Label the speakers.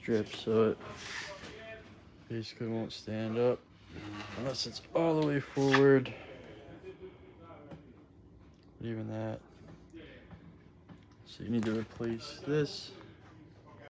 Speaker 1: strip so it basically won't stand up unless it's all the way forward. Even that. So you need to replace this